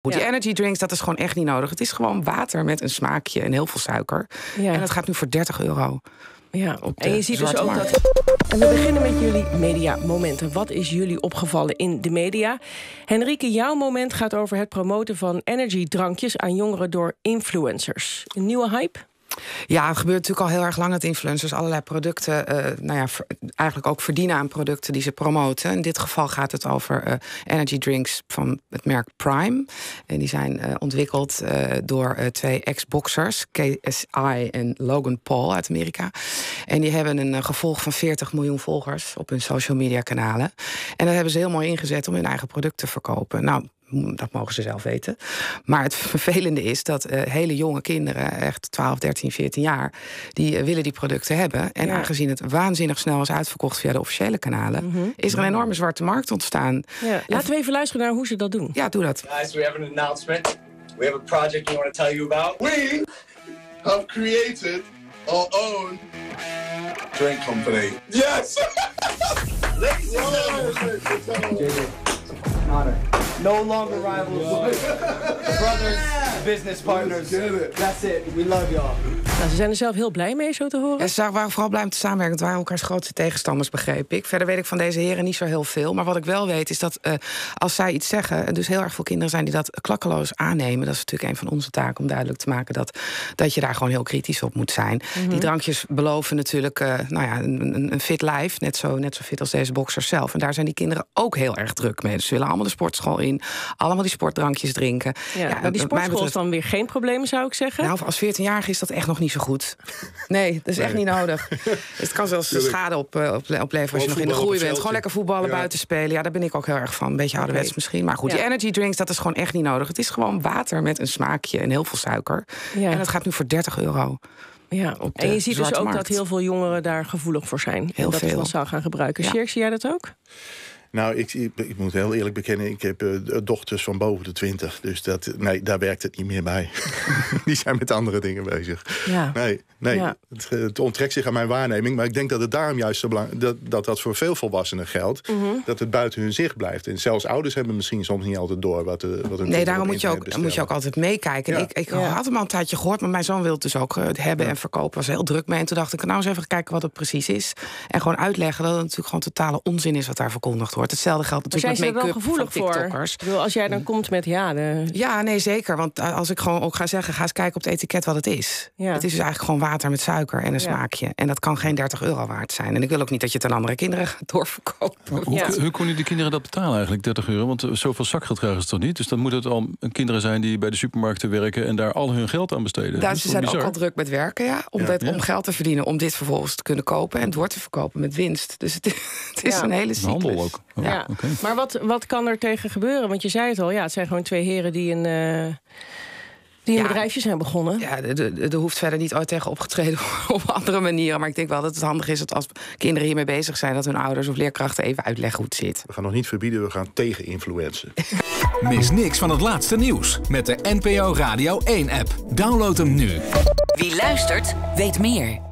Die energy drinks, dat is gewoon echt niet nodig. Het is gewoon water met een smaakje en heel veel suiker. Ja. En dat gaat nu voor 30 euro. Ja, en je ziet dus ook markt. dat. En we beginnen met jullie mediamomenten. Wat is jullie opgevallen in de media? Henrike, jouw moment gaat over het promoten van energiedrankjes aan jongeren door influencers. Een nieuwe hype? Ja, het gebeurt natuurlijk al heel erg lang dat influencers allerlei producten, eh, nou ja, eigenlijk ook verdienen aan producten die ze promoten. In dit geval gaat het over eh, energy drinks van het merk Prime. En die zijn eh, ontwikkeld door twee ex-boxers, KSI en Logan Paul uit Amerika. En die hebben een gevolg van 40 miljoen volgers op hun social media kanalen. En dat hebben ze heel mooi ingezet om hun eigen product te verkopen. Nou, dat mogen ze zelf weten. Maar het vervelende is dat eh, hele jonge kinderen, echt 12, 13, 14 jaar, die eh, willen die producten hebben. En Ja. aangezien het waanzinnig snel is uitverkocht via de officiële kanalen, is er een enorme zwarte markt ontstaan. Ja, laten we even luisteren naar hoe ze dat doen. Ja, doe dat. Guys, we have an announcement. We have a project we want to tell you about. We have created our own drink company. Yes! Ladies and gentlemen, No longer rivals, brothers, business partners. That's it. We love y'all. Nou, ze zijn er zelf heel blij mee, zo te horen. Ja, ze waren vooral blij om te samenwerken. Het waren elkaars grootste tegenstanders, begreep ik. Verder weet ik van deze heren niet zo heel veel. Maar wat ik wel weet is dat eh, als zij iets zeggen... en dus heel erg veel kinderen zijn die dat klakkeloos aannemen... dat is natuurlijk een van onze taken om duidelijk te maken... dat, dat je daar gewoon heel kritisch op moet zijn. Die drankjes beloven natuurlijk eh, nou ja, een fit life. Net zo, net zo fit als deze boxers zelf. En daar zijn die kinderen ook heel erg druk mee. Dus ze willen allemaal de sportschool in. Allemaal die sportdrankjes drinken. Ja, nou, die sportschool is betreft- dan weer geen probleem, zou ik zeggen. nou, als 14-jarige is dat echt nog niet zo goed. Nee, dat is echt niet nodig. Het kan zelfs schade op, eh, op, opleveren als je nog in de groei bent. Gewoon lekker voetballen, Ja. buiten spelen. Ja, daar ben ik ook heel erg van. Een beetje ouderwets misschien. Maar goed, Ja. die energy drinks, dat is gewoon echt niet nodig. Het is gewoon water met een smaakje en heel veel suiker. Ja. En dat gaat nu voor 30 euro. ja. En je ziet dus ook markt. dat heel veel jongeren daar gevoelig voor zijn. Heel en dat veel. dan zou gaan gebruiken. Ja. Sjerk, zie jij dat ook? Nou, ik, ik, ik moet heel eerlijk bekennen, ik heb eh, dochters van boven de twintig. Dus dat, nee, daar werkt het niet meer bij. Die zijn met andere dingen bezig. Ja. Nee, nee Ja. het, het onttrekt zich aan mijn waarneming. Maar ik denk dat het daarom juist zo belangrijk dat, dat dat voor veel volwassenen geldt. Mhm. Dat het buiten hun zicht blijft. En zelfs ouders hebben misschien soms niet altijd door wat, eh, wat hun Nee, daarom moet je, ook, moet je ook altijd meekijken. Ja. Ik, ik Ja. had hem al een tijdje gehoord, maar mijn zoon wilde het dus ook eh, hebben en verkopen. Was heel druk mee. En toen dacht ik, nou eens even kijken wat het precies is. En gewoon uitleggen dat het natuurlijk gewoon totale onzin is wat daar verkondigd wordt. Hetzelfde geldt Maar zijn natuurlijk er met make-up gevoelig van voor? TikTokkers. Ik bedoel, als jij dan komt met ja, de, Ja, nee, zeker. Want eh, als ik gewoon ook ga zeggen, ga eens kijken op het etiket wat het is. Ja. Het is dus eigenlijk gewoon water met suiker en een Ja. smaakje. En dat kan geen 30 euro waard zijn. En ik wil ook niet dat je het aan andere kinderen gaat doorverkopen. Hoe, Ja. hoe konden die kinderen dat betalen eigenlijk, 30 euro? Want eh, zoveel zakgeld krijgen ze toch niet? Dus dan moet het al kinderen zijn die bij de supermarkten werken... en daar al hun geld aan besteden. Ze zijn ook al druk met werken, ja. Om, Ja. dit- Ja. om geld te verdienen, om dit vervolgens te kunnen kopen... en door te verkopen met winst. Dus het, het is Ja. een hele cyclus. handel ook. Oh, Ja. Maar wat, wat kan er tegen gebeuren? Want je zei het al, ja, het zijn gewoon twee heren die een, eh, die een Ja. bedrijfje zijn begonnen. Ja, er- hoeft verder niet ooit tegen opgetreden op andere manieren. Maar ik denk wel dat het handig is dat als kinderen hiermee bezig zijn... dat hun ouders of leerkrachten even uitleggen hoe het zit. We gaan nog niet verbieden, we gaan tegen influencen. Mis niks van het laatste nieuws met de NPO Radio 1-app. Download hem nu. Wie luistert, weet meer.